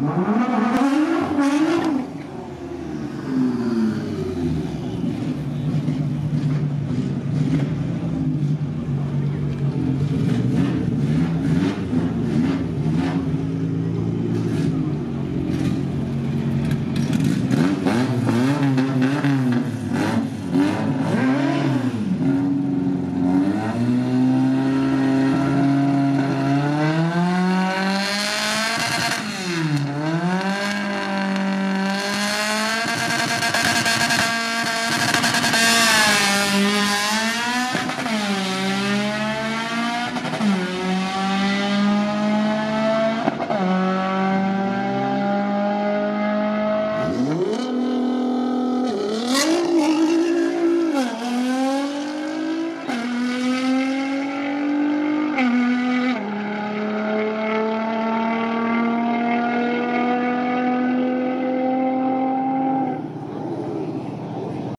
Mm-hmm.